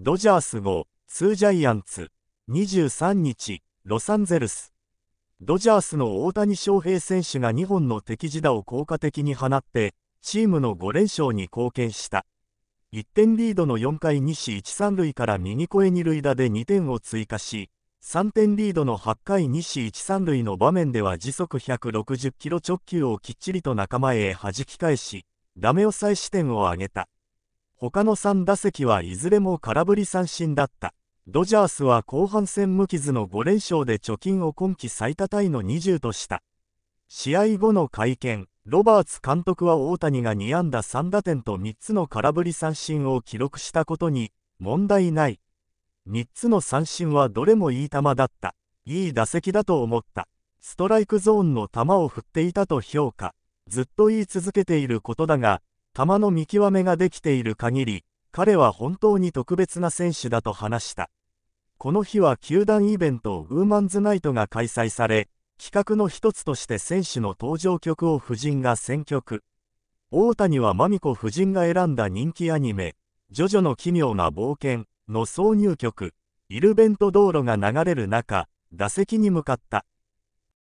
ドジャース5、2ジャイアンツ、23日、ロサンゼルス。ドジャースの大谷翔平選手が2本の敵地打を効果的に放って、チームの5連勝に貢献した。1点リードの4回西1、3塁から右越え2塁打で2点を追加し、3点リードの8回西1、3塁の場面では時速160キロ直球をきっちりと仲間へ弾き返し、ダメ押さえ視点を挙げた。他の3打席はいずれも空振り三振だった。ドジャースは後半戦無傷の5連勝で貯金を今季最多タイの20とした。試合後の会見、ロバーツ監督は大谷が2安打3打点と3つの空振り三振を記録したことに問題ない。3つの三振はどれもいい球だった。いい打席だと思った。ストライクゾーンの球を振っていたと評価。ずっと言い続けていることだが、球の見極めができている限り、彼は本当に特別な選手だと話した。この日は球団イベントウーマンズナイトが開催され、企画の一つとして選手の登場曲を夫人が選曲。大谷はマミコ夫人が選んだ人気アニメ、ジョジョの奇妙な冒険の挿入曲、イルベント道路が流れる中、打席に向かった。